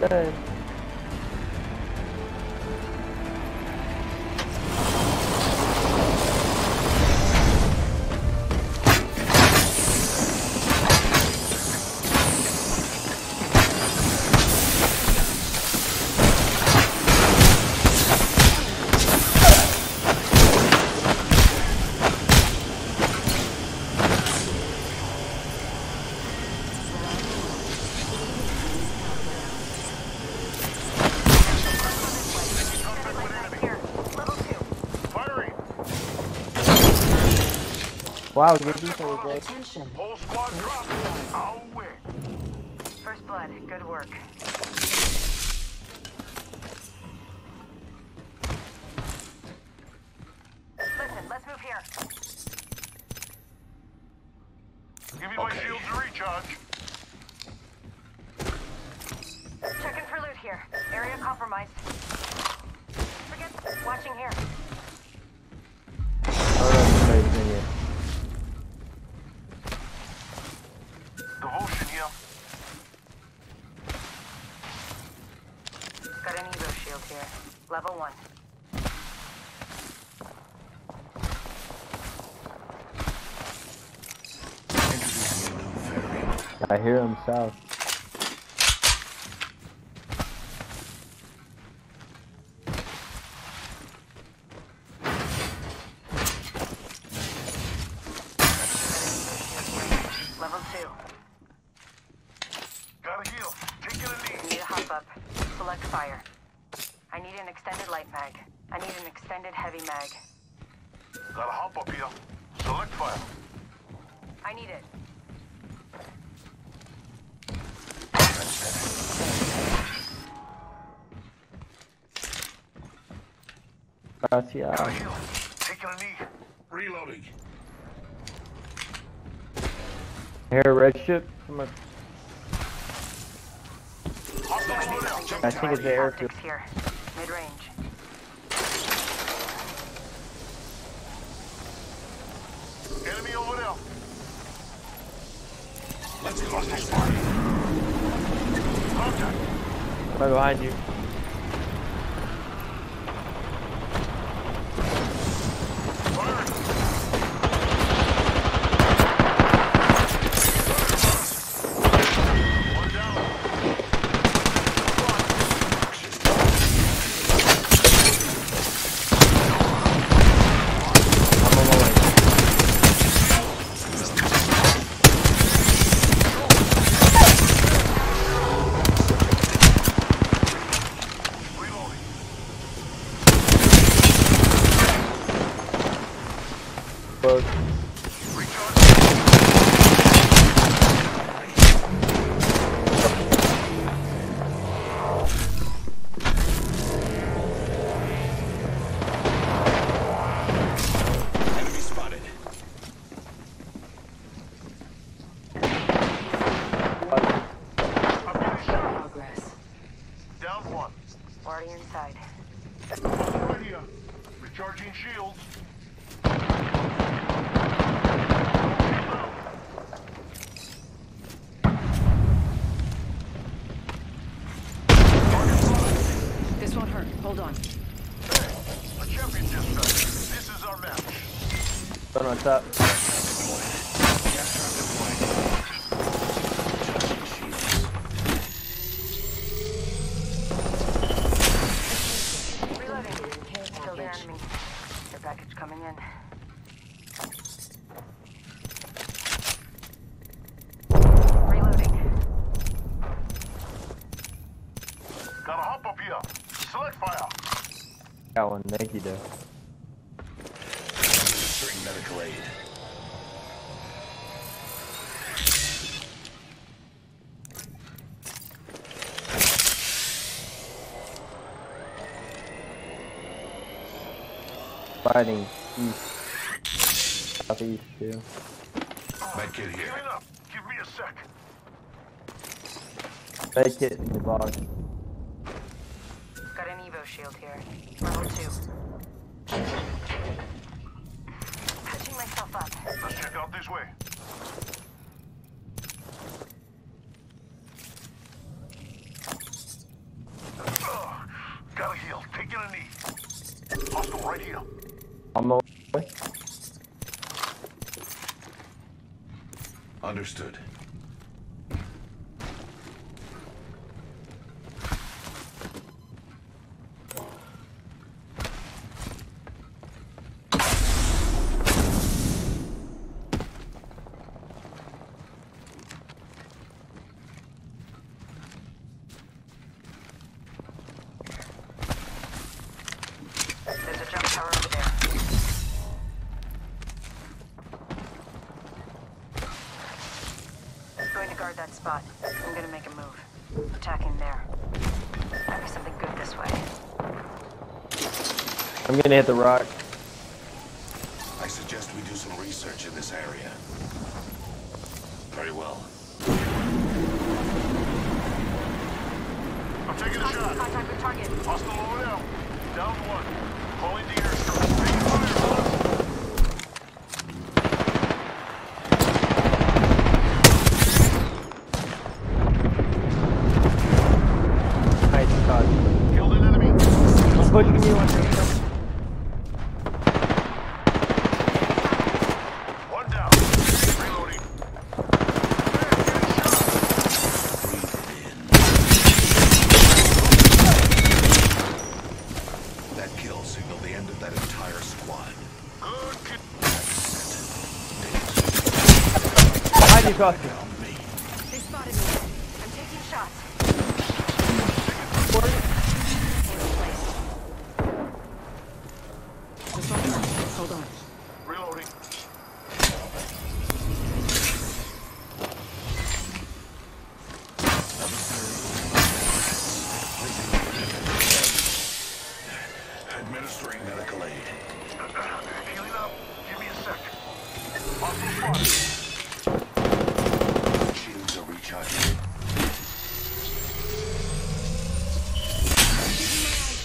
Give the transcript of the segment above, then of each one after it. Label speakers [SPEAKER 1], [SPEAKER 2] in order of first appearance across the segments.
[SPEAKER 1] dead. Wow, good defense, guys.
[SPEAKER 2] Attention.
[SPEAKER 3] Whole squad dropped. I'll win.
[SPEAKER 4] First blood. Good work. Listen, let's move here.
[SPEAKER 3] Give me my shields to recharge.
[SPEAKER 4] Checking for loot here. Area compromised. Forget. Watching here. Level one.
[SPEAKER 1] I hear him south.
[SPEAKER 4] Level two.
[SPEAKER 3] Gotta heal. Taking a knee.
[SPEAKER 4] Need a hop up. Select fire. I need an extended light mag. I need an extended heavy mag.
[SPEAKER 3] Gotta hop up here. Select fire.
[SPEAKER 4] I need it.
[SPEAKER 1] Gracias.
[SPEAKER 3] Taking a knee. Reloading.
[SPEAKER 1] I hear a red ship. From a,
[SPEAKER 3] Hostile loadout.
[SPEAKER 1] I think it's the airfield.
[SPEAKER 4] Here. Mid range.
[SPEAKER 3] Enemy over there.
[SPEAKER 5] Let's close this party.
[SPEAKER 3] Contact.
[SPEAKER 1] right behind you.
[SPEAKER 4] Already inside.
[SPEAKER 3] Right here. Recharging shields.
[SPEAKER 2] This won't hurt. Hold on.
[SPEAKER 3] A champion just. This is our match.
[SPEAKER 1] One on top. Fighting hmm. east. Southeast, too.
[SPEAKER 5] Medkit here.
[SPEAKER 3] Give me a sec.
[SPEAKER 1] Fake it in the box.
[SPEAKER 4] Got an Evo shield here. Level two. Patching myself up.
[SPEAKER 3] Let's check out this way.
[SPEAKER 1] On the way.
[SPEAKER 5] Understood.
[SPEAKER 4] I'm gonna
[SPEAKER 1] hit the rock.
[SPEAKER 5] I suggest we do some research in this area. Very well.
[SPEAKER 3] I'm taking a shot.
[SPEAKER 4] Contact with target.
[SPEAKER 3] Hostile over now. Down one. Calling the airstrike. Taking fire, fellas.
[SPEAKER 1] Nice shot.
[SPEAKER 3] Killed an enemy.
[SPEAKER 1] I'm pushing you on yourself.
[SPEAKER 3] One down. Reloading. Man, getting shot.
[SPEAKER 5] That kill signaled the end of that entire squad.
[SPEAKER 3] Good kid.
[SPEAKER 1] You, Costa.
[SPEAKER 4] They spotted me. I'm taking shots.
[SPEAKER 2] Hurt. Hold on.
[SPEAKER 3] Reloading.
[SPEAKER 5] Administering medical aid.
[SPEAKER 3] Healing up. Give me a sec. Hostile spotted.
[SPEAKER 5] Shields are recharging.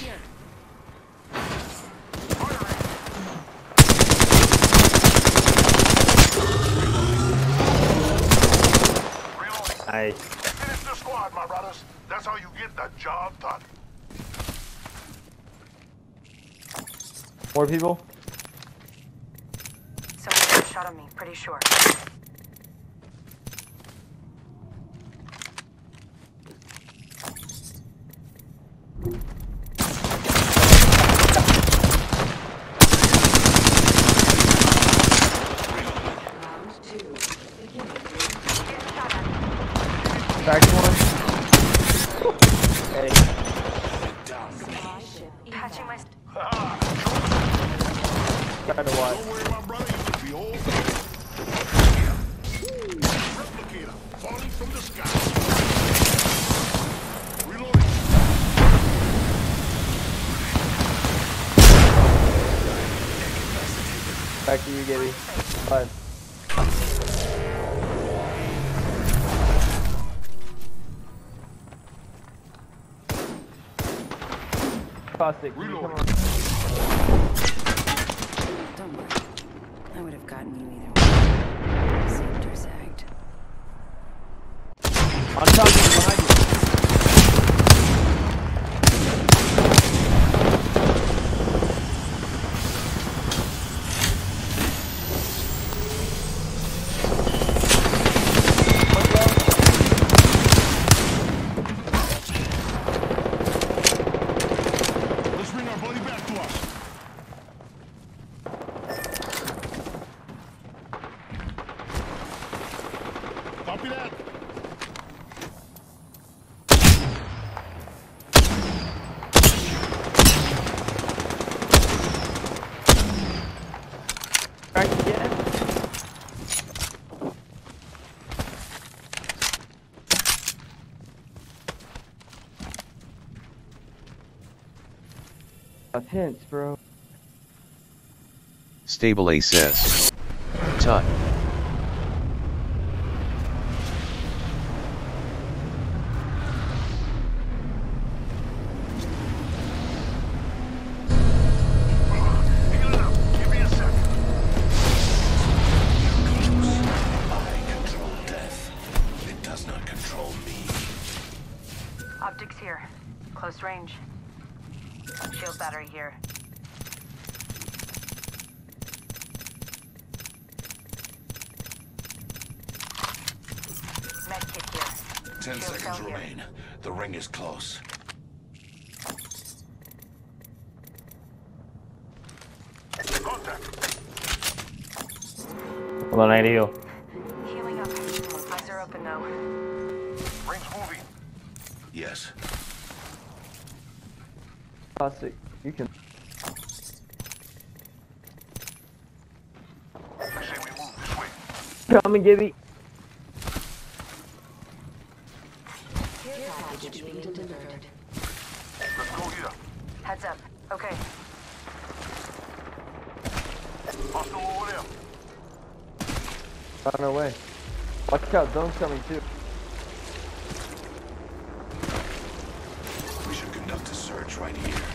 [SPEAKER 2] Here.
[SPEAKER 3] Reloading.
[SPEAKER 1] Nice.
[SPEAKER 3] Finish the squad, my brothers. That's how you get the job done.
[SPEAKER 1] More people?
[SPEAKER 4] Someone shot on me, pretty sure.
[SPEAKER 1] Back one. Hey,
[SPEAKER 4] Patching my...
[SPEAKER 1] trying to watch.
[SPEAKER 3] Don't worry, my brother. You could be. Replicator falling from the sky. Reloading.
[SPEAKER 1] Back to you, Gibby. Fine. Caustic, can you come on?
[SPEAKER 2] Don't worry. I would have gotten you either way. Zipped or zagged.
[SPEAKER 1] On top of behind you.
[SPEAKER 3] Let's bring our buddy back to us. Copy that.
[SPEAKER 1] Crack again. That's hints, bro.
[SPEAKER 6] StableA says. Tut.
[SPEAKER 3] Give me a sec.
[SPEAKER 5] I control death. It does not control me.
[SPEAKER 4] Optics here. Close range. Shield battery here. Medkit here.
[SPEAKER 5] Ten
[SPEAKER 4] Shield
[SPEAKER 5] seconds
[SPEAKER 4] remain. Here.
[SPEAKER 5] The ring is close.
[SPEAKER 1] Hold on, I need you.
[SPEAKER 4] Healing up. Eyes are open now.
[SPEAKER 3] Ring's moving.
[SPEAKER 5] Yes.
[SPEAKER 1] Caustic, you can.
[SPEAKER 3] I say we move this way.
[SPEAKER 1] Come and give me.
[SPEAKER 3] Let's go here.
[SPEAKER 4] Heads up. Okay.
[SPEAKER 3] Hostile over there.
[SPEAKER 1] On our way. Watch out, zone's coming too.
[SPEAKER 5] We should conduct a search right here.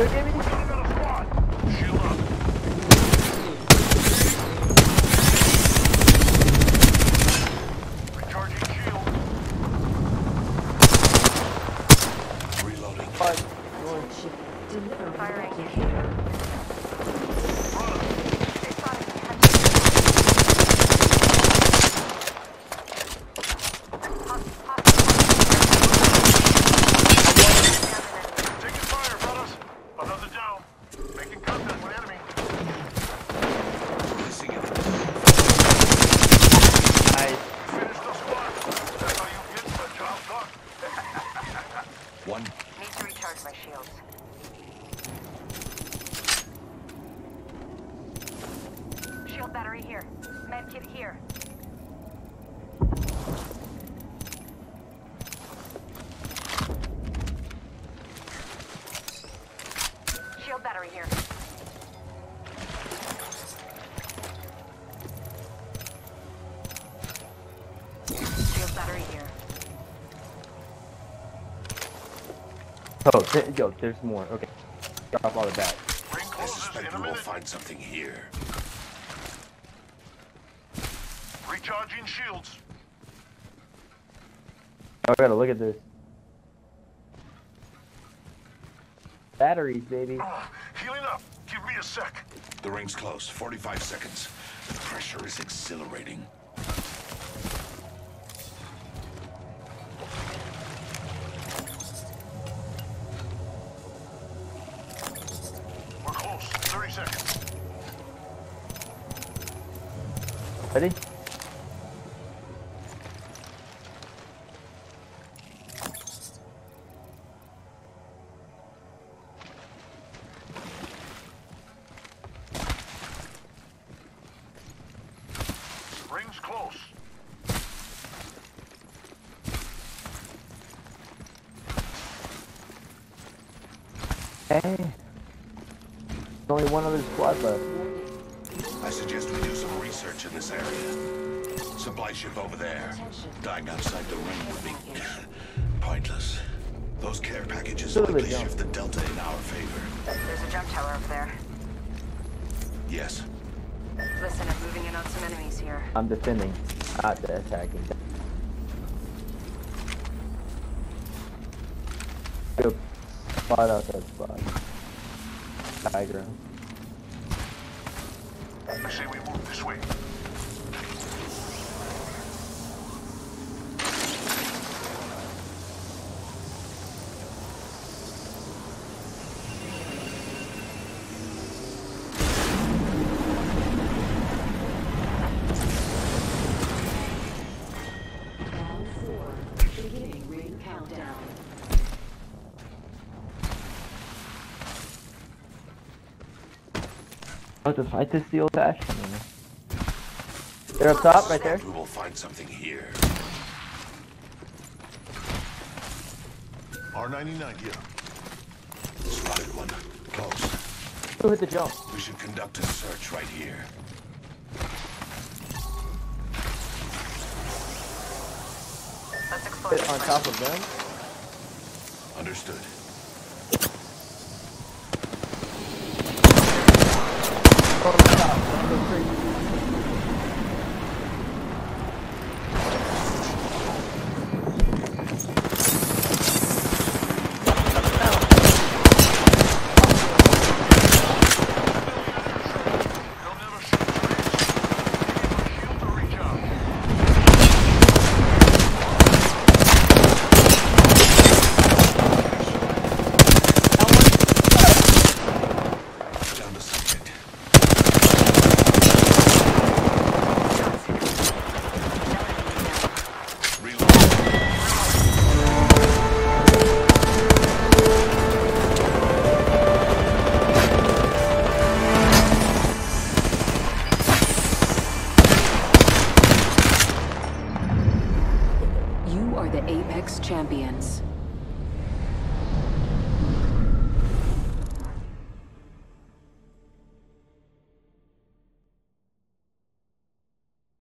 [SPEAKER 3] Watch out, brother.
[SPEAKER 1] Go give me.
[SPEAKER 3] We got another squad. Shield up. Recharging shield.
[SPEAKER 5] Reloading.
[SPEAKER 1] Five.
[SPEAKER 4] Firing.
[SPEAKER 3] Brother.
[SPEAKER 4] They spotted me. Hostile.
[SPEAKER 3] Taking fire, brothers. Another down. Making contact with enemy.
[SPEAKER 5] Placing it.
[SPEAKER 1] Nice.
[SPEAKER 3] Finish the squad. That's how you get the job done.
[SPEAKER 5] One.
[SPEAKER 4] Need to recharge my shields. Shield battery here. Medkit here. Shield battery here. Shield battery here.
[SPEAKER 1] Oh, th- yo, there's more. Okay. Drop all the back.
[SPEAKER 3] Ring
[SPEAKER 5] I suspect
[SPEAKER 3] a
[SPEAKER 5] we will find something here.
[SPEAKER 3] Recharging shields.
[SPEAKER 1] I gotta look at this. Batteries, baby.
[SPEAKER 3] Ah, healing up. Give me a sec.
[SPEAKER 5] The ring's close. 45 seconds. The pressure is exhilarating.
[SPEAKER 3] We're close. 30 seconds.
[SPEAKER 1] Ready? Only one other squad left.
[SPEAKER 5] I suggest we do some research in this area. Supply ship over there. Dying outside the ring would be pointless. Those care packages
[SPEAKER 1] Still
[SPEAKER 5] likely
[SPEAKER 1] jump.
[SPEAKER 5] shift the delta in our favor.
[SPEAKER 4] There's a jump tower over there.
[SPEAKER 5] Yes.
[SPEAKER 4] Listen, I'm moving in on some enemies here.
[SPEAKER 1] I'm defending, not the attacking. Go spot out that spot. Diagram.
[SPEAKER 3] I say we move this way.
[SPEAKER 7] Oh,
[SPEAKER 1] I have to fight this the old fashioned way. They're up top, right there.
[SPEAKER 5] We will find something here.
[SPEAKER 3] R99 here.
[SPEAKER 5] Spotted one. Close.
[SPEAKER 1] Who hit the jump?
[SPEAKER 5] We should conduct a search right here.
[SPEAKER 4] Let's explore
[SPEAKER 1] Hit on top of them.
[SPEAKER 5] Understood.
[SPEAKER 1] Oh,